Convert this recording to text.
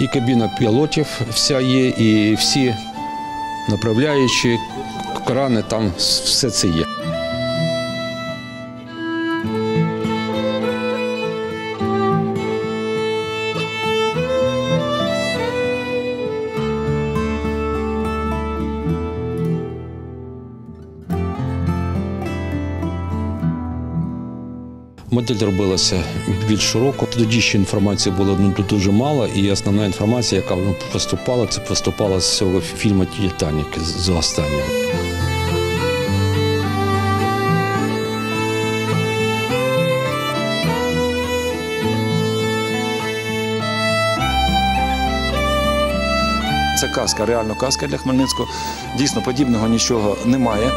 І кабіна пілотів вся є, і всі направляючі, крани, там все це є. Модель робилася більш широко. Тоді ще інформації було ну, дуже мало, і основна інформація, яка ну, поступала, це поступала з цього фільму Титанік з з останнього. Це казка, реально казка для Хмельницького. Дійсно, подібного нічого немає.